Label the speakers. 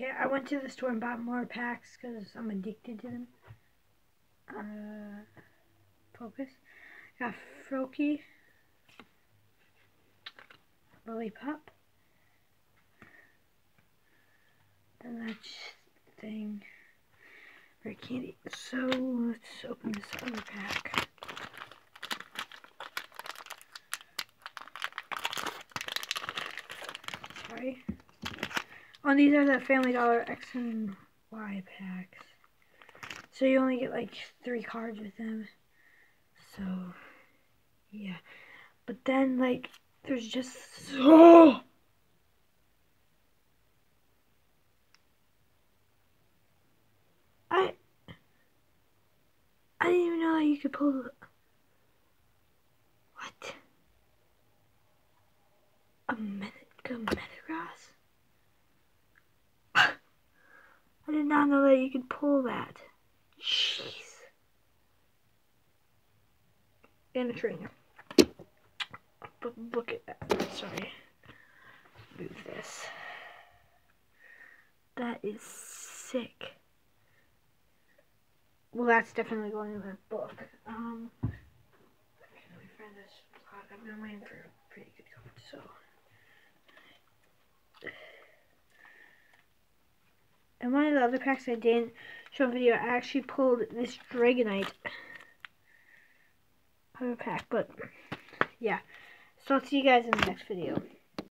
Speaker 1: I went to the store and bought more packs because I'm addicted to them. Uh, focus. Got Froakie. Lollipop. Then that thing. For candy. So, let's open this other pack. Sorry. Oh, these are the Family Dollar X and Y packs. So you only get like three cards with them. So, yeah. But then, like, there's just so... I... I didn't even know that you could pull... What? A minute, a Metagross? I did not know that you could pull that. Jeez. And a trainer. But look at that. Sorry. Move this. That is sick. Well, that's definitely going in the book. Um, let me find this card. I've been waiting for a pretty good card, so. And one of the other packs I didn't show in video, I actually pulled this Dragonite a pack, but yeah. So I'll see you guys in the next video.